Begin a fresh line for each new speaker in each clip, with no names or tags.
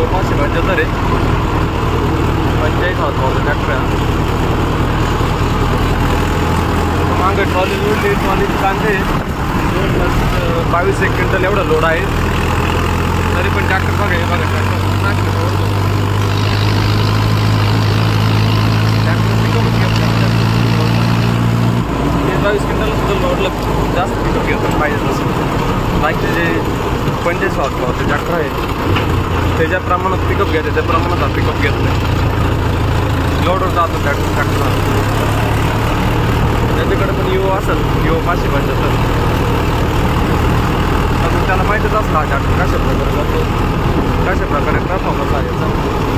यो पाचशे पंच्याहत्तर आहे पंचेचाळीस हॉर्सपावरचा ट्रॅक्टर आहे मागं ट्रॉली लोडली ट्रॉली कांदे दोन तास बावीस एक क्विंटल एवढा लोड आहे तरी पण ट्रॅक्टर बघा हे बघा ट्रॅक्टर बावीस क्विंटल सुद्धा लोडला जास्त पिकअप घेतात पाहिजे तसं बाकी जे पंचेचाळीस हॉर्सपावरचे ट्रॅक्टर आहे. त्याच्या प्रमाणात पिकअप घ्या त्या प्रमाणात हा पिकअप घेत नाही. लोडवर जातो ट्रॅक्टर ट्रॅक्टर त्याच्याकडे पण युओ असेल युओ पाचशे पंच्याहत्तर. अजून त्याला माहितीच असलं हा ट्रॅक्टर कशा प्रकारे जातो. कशा प्रकारे परफॉर्मन्स आहे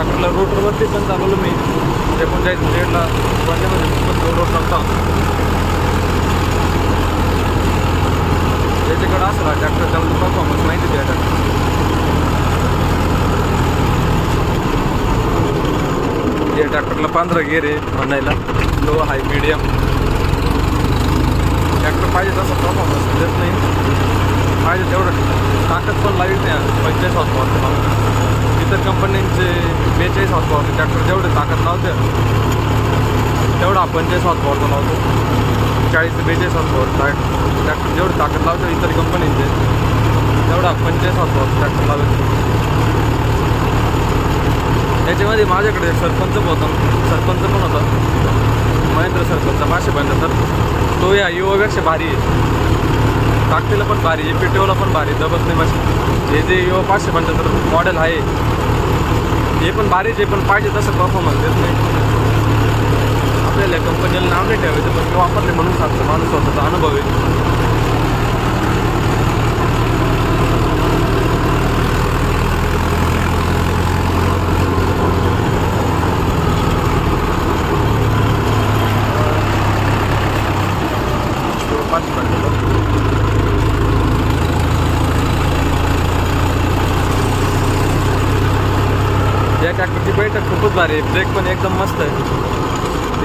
अकराला रोडवरती पण चालवलं मी. एकोणचाळीस डेडला वाजल्यामध्ये पण रोड नव्हता त्याच्याकडे असेल हा ट्रॅक्टर त्याला परफॉर्मन्स माहिती द्या ट्रॅक्टर या ट्रॅक्टरला पंधरा गेअर आहे म्हणायला. लो हाय मिडियम ट्रॅक्टर पाहिजे तसं परफॉर्मन्स देत नाही. पाहिजे तेवढं. ताकद पण लागेल त्या पंचायत हॉर्स इतर कंपन्यांचे बेचाळीस हात पॉवरचे ट्रॅक्टर जेवढे ताकद लावते तेवढा पंचेचाळीस हात पावतो लावतो चाळीस ते बेचाळीस हात पॉवर ट्रॅक्टर जेवढे ताकद लावते इतर कंपनीचे तेवढा पंचेचाळीस हात पावतो ट्रॅक्टर लावतो याच्यामध्ये माझ्याकडे सरपंच होता सरपंच पण होता. महेंद्र सरपंच पाचशे पंच्याहत्तर तो या युवापेक्षा भारी आहे. ताकदीला पण भारी आहे पेटीओला पण भारी आहे दबत नाही मासे. हे जे युवा पाचशे पंच्याहत्तर मॉडेल आहे. हे पण भारीच आहे पण पाहिजे तसं परफॉर्मन्स देत नाही. आपल्याला कंपनीला नाव नाही ठेवायचं पण मी वापरले म्हणून सांगतो माणूस स्वतःचा अनुभव आहे पाचशे पंच्याहत्तर या ट्रॅक्टरची बैठक खूपच भारी आहे. ब्रेक पण एकदम मस्त आहे.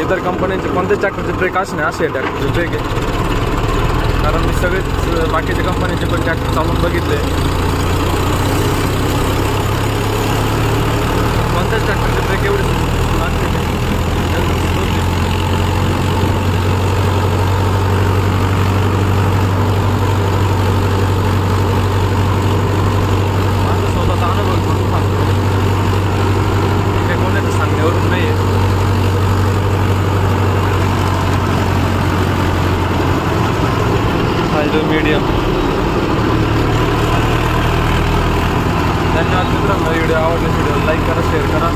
इतर कंपन्यांचे कोणत्याच ट्रॅक्टरचे ब्रेक असे नाही असे ट्रॅक्टरचे ब्रेक आहे. कारण मी सगळेच बाकीच्या कंपनीचे पण ट्रॅक्टर चालून बघितले. कोणत्याच ट्रॅक्टरचे ब्रेक एवढे लागते नाही. एकदम smooth आहे. माझा स्वतःचा अनुभव म्हणून सांगतो हे कोणाच्या सांगण्यावरून नाही आहे फायदो मीडियम धन्यवाद मित्रांनो व्हिडिओ आवडला व्हिडिओ लाईक करा शेअर करा.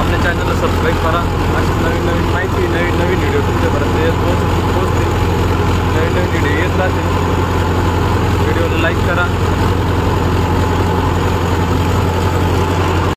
आपल्या चॅनलला सबस्क्राईब करा. अशी नवीन नवीन माहिती नवीन नवीन व्हिडिओ तुमच्यापर्यंत येत. पोहोच पोहोचतील